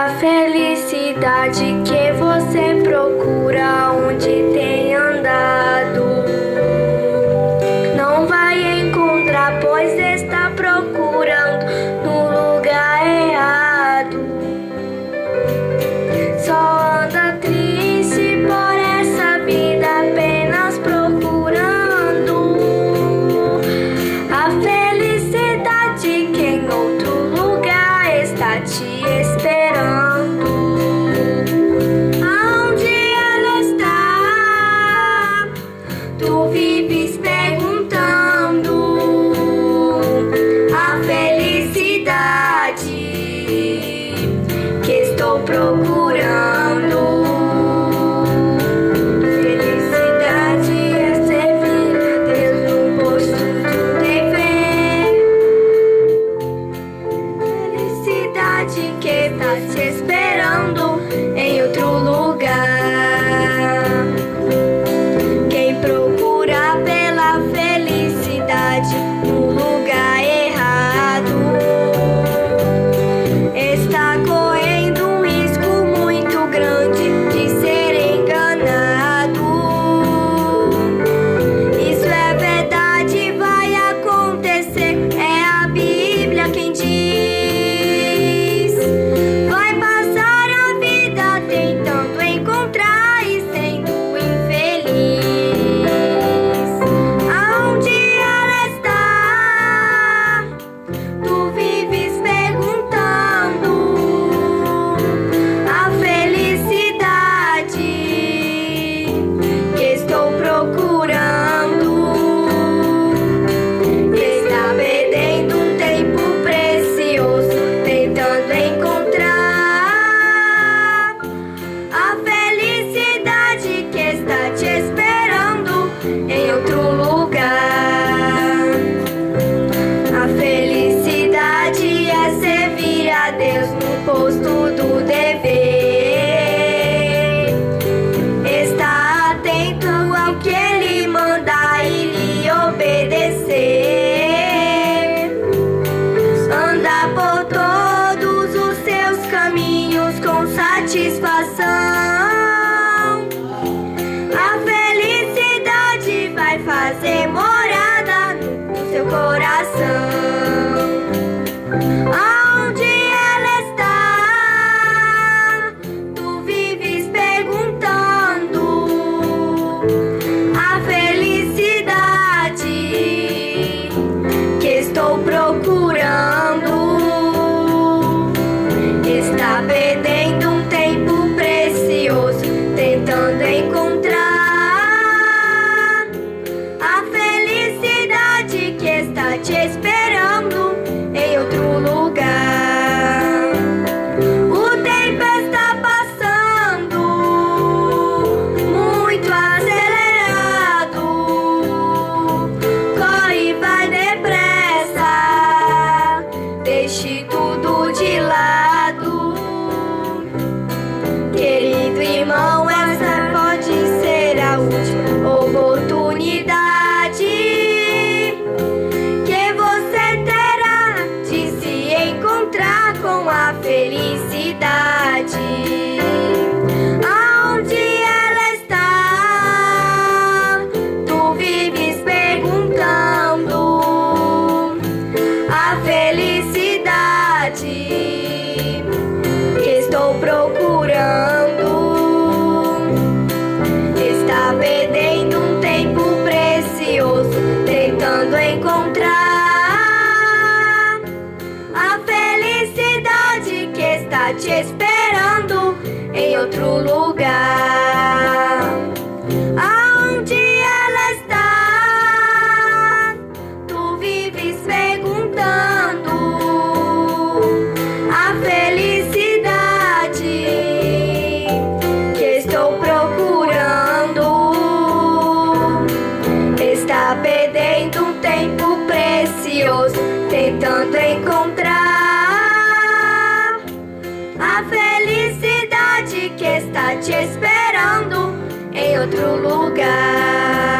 A felicidade que você procura onde tem andado não vai encontrar, pois está procurando. touches satisfação. A felicidade vai fazer morada no seu coração. Onde ela está? Tu vives perguntando. A felicidade que estou procurando está perdendo. 夜空。Quando encontrar a felicidade que está te esperando em outro lugar.